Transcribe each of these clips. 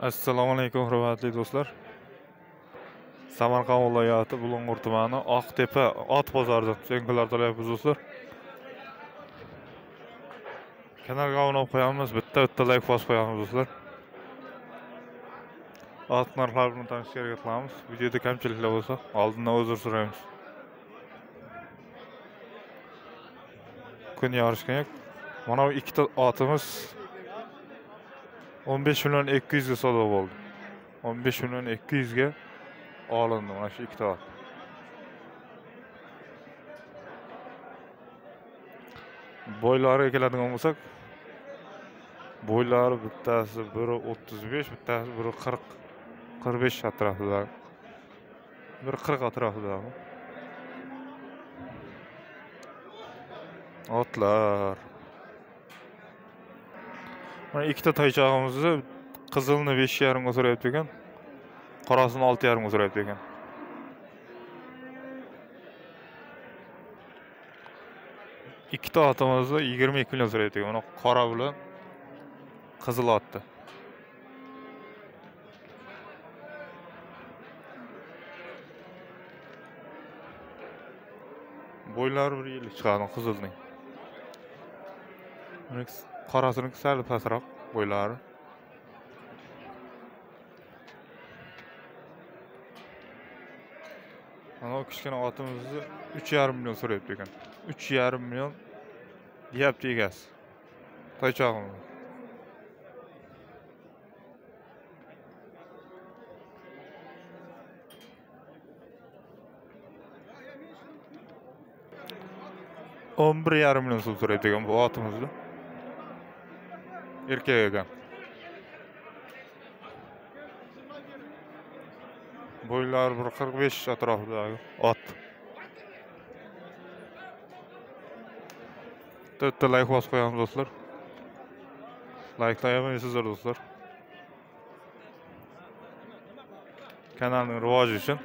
Assalomu alaykum hurmatli do'stlar. Samarqand viloyati Bulung'ur tumani Oqtepa ot bozoridan söhkatlar to'layapmiz do'stlar. Kanalga obuna bo'lib qo'yamiz, bitta-bitta layk bosib qo'yamiz do'stlar. Ot narxlari bilan tanishishga harakat qilamiz. Videoda kamchiliklar bo'lsa, oldindan uzr so'raymiz. Kun yorishgan yo'q. Mana bu ikkita otimiz 15 milyon 200 ga savdo bo'ldi. 15 milyon 200 ga olindi mana shu ikkita ot. Bo'ylariga keladigan bo'lsak, bo'ylari bittasi 1.35, bittasi 1.40 45 atrofida. 1.40 atrofida. Otlar. Mana ikkita toychog'imizni qizilni 5.5 ga so'rayapti ekan. Qorasini 6.5 ga so'rayapti ekan. Ikkita otimizni 22 million so'rayapti ekan. Mana qora bilan qizil otni. Bo'ylari bir yillik chiqadi qizilning. Qorasiniki sal pastroq bo'ylari. Mana bu kichkina otimizni 3,5 million so'rayapti ekan. 3,5 million deyapti egasi. toychog'imni o'n bir yarim million so'm so'rayapti ekan bu otimizni. Erkak. Bo'ylari bir 45 atrofidagi ot. Bitta layk bosib qo'yamiz do'stlar. Layklayamaysiz do'stlar. Kanalning rivoji uchun.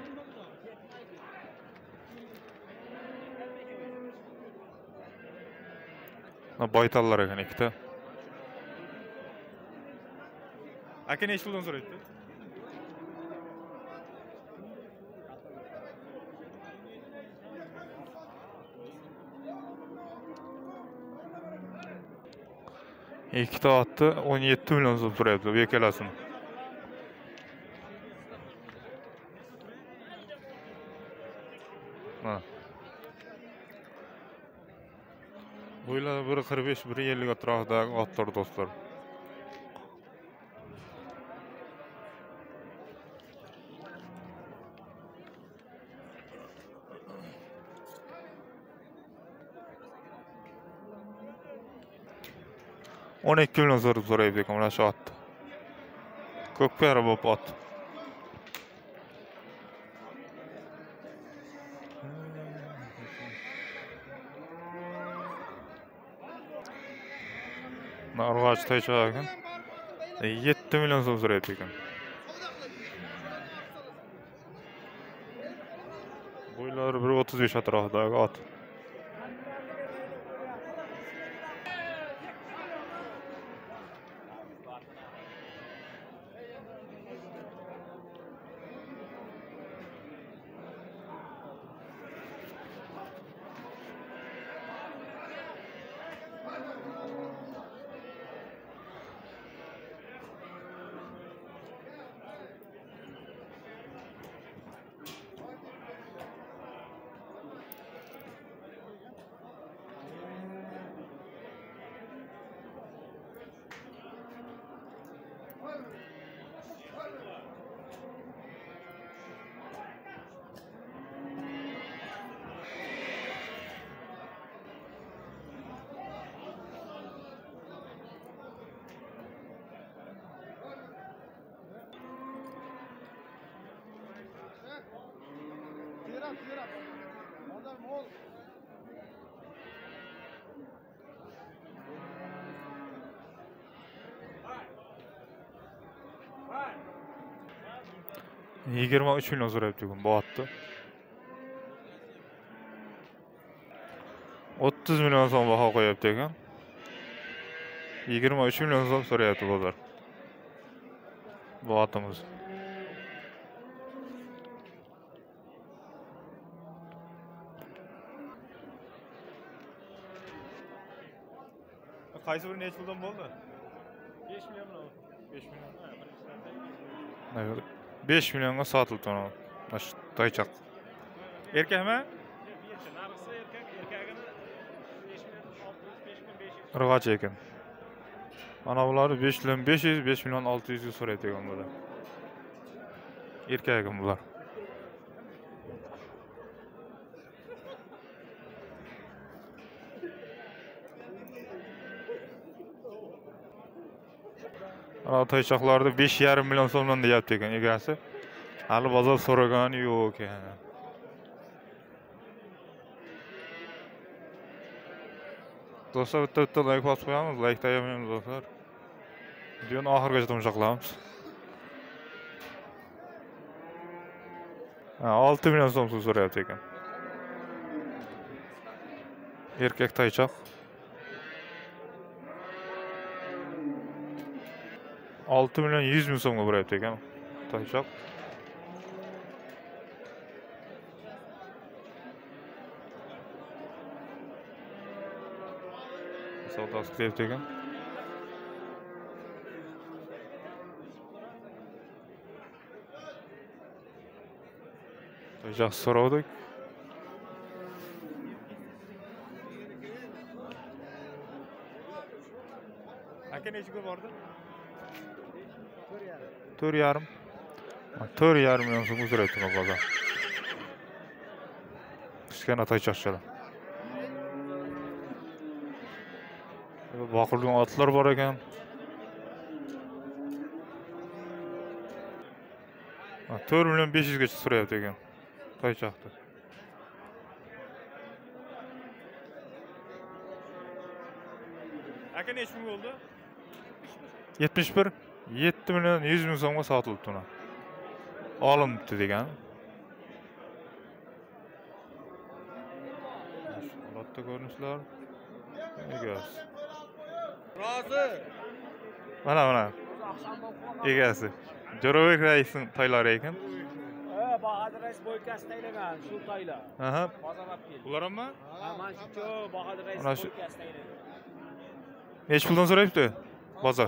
Baytallar ekan ikkita. Aka nechi puldan so'rayapti? Ikkita otni 17 million so'm so'rayapti bu ikkalasini. Ha. Bo'ylari 1.45, 1.50 atrofidagi otlar do'stlar. O'n ikki million so'rab so'rayapti ekan mana shu otni. Ko'kpara bo'lib ot. Narvach toychoq ekan. 7 million so'm so'rayapti ekan. Bo'ylari 1.35 atrofidagi ot. Yigirma uch million so'rayapti bugun bu otni o'ttiz million so'm baho qo'yapti ekan yigirma uch million so'm so'rayapti bozor. Bu atımız. Qaysi biri necha puldan bo'ldi? 5 million oldu. 5 million. Ha, birinchisidan Evet. 5 milyonga sotildi ona. Mana shu toychoq. Erkakmi? bir yilcha narxisi erkak, erkagini 5 million 600, 5 million 500. Irg'och ekan. Mana bular 5 million 500, 5 million 600 ga so'raydi ekan bular. Erkak ekan bular. Toychoqlarni besh 5,5 million so'mdan deyapti ekan egasi. Hali bozor so'ragani yo'q ekan. Do'stlar bitta bitta layk bosib qo'yamiz, layk tayyorlaymiz do'stlar. Videoni oxirigacha tomosha qilamiz. Ha, 6 million so'm so'rayapti ekan. Erkak toychoq. 6 million 100 ming so'mga beryapti ekan toychoq. Savdosi qilyapti ekan. Toychoq so'rovdik. Aka nechiga bordi? To'rt yarim to'rt yarim million so'm so'rayapti mana bozor kichkina toychoqchalar boqilgan otlar bor ekan to'rt million besh yuzgacha so'rayapti ekan toychoqni aka nechi ming bo'ldi yetmish bir yetti million yuz ming so'mga sotilibdi uni. Olinibdi degan. Holatda ko'rinishlar egasi. Rozi! Mana mana. Egasi. Jo'rabek raisning toylari ekan. Ha, Bahadır Reis boykası taylagan, shu tayla. aha. Bozorlab keldi. ular hamma Ha, mana shu Bahadır Reis Ana shu- boykası taylagan. nechi puldan so'rayapti? Bozor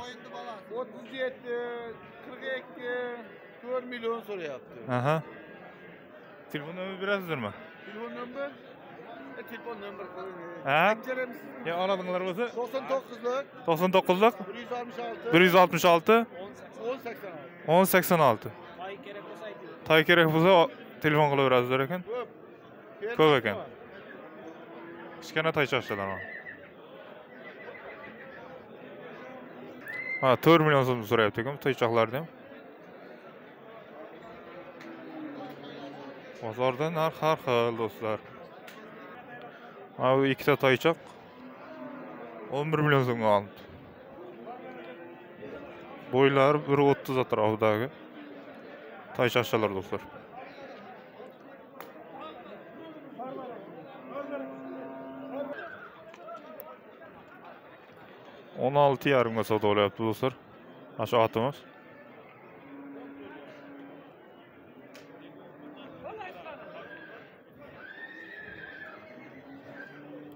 o'ttiz yetti qirq ikki to'rt million so'rayapti. Aha. Telefon nomer berasizlarmi? Telefon nomer e, telefon nomer Ha? beramiz yo oladinglar bo'lsa to'qson to'qqizlik to'qson to'qqizlik bir yuz oltmish olti. bir yuz oltmish olti. 18. o'n sakson olti. O'n sakson olti Ay kerak bo'lsa ayting. toy kerak bo'lsa o- telefon qilaverasizlar ekan? Ko'p Ko'p ekan. kichkina toychoqchalar mana ha to'rt million so'm so'rayapti ekan bu toychoqlarni ham bozorda narx har xil do'stlar? Mana bu ikkita toychoq o'n bir million so'mga olindi bo'ylari bir o'ttiz atrofidagi toychoqchalar do'stlar o'n olti yarimga savdolayapti do'stlar. Mana shu otimiz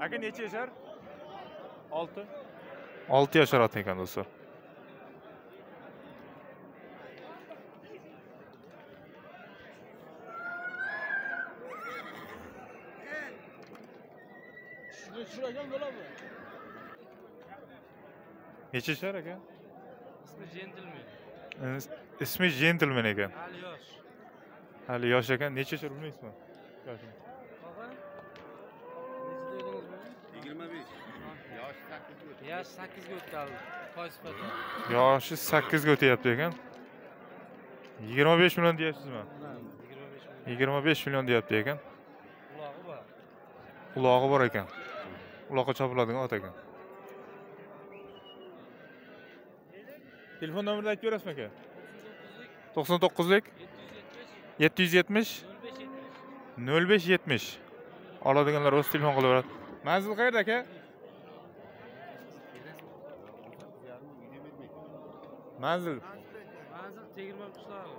aka necha yashar olti olti yashar ot ekan do'stlar. Shuni tushiragan bo'ladimi necha yashar aka Ismi Gentleman. Is- ismi jentlmen ekan Hali yosh. hali yosh ekan necha yashar bilmaysizmi yoshini yigirma besh yosh sakkiz Yosh 8 ga o'tkaldi. Toy sifatida. yoshi sakkizga o'tyapti ekan yigirma besh million deyapsizmi Ha, 25 million. yigirma besh million deyapti ekan Qulog'i bor. ulog'i bor ekan uloqqa chopiladigan ot ekan telefon nomerini aytib berasizmi aka to'qson to'qqizlik 770 yetti yuz yetmish 0570. nol besh yetmish oladiganlar o'zi telefon qilaveradi manzil qayerda aka manzil Manzil Tegirmon qishlog'i.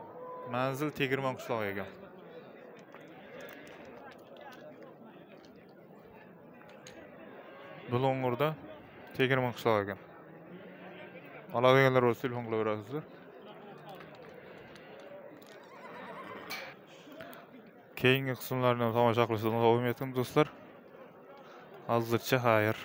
Manzil Tegirmon qishlog'i ekan. Bulung'urda Tegirmon qishlog'i ekan. Oladiganlar bo'lsa telefon qilaverasizlar. Keyingi qismlarni tomosha qilishingizni umid etaman do'stlar. Hozircha xayr.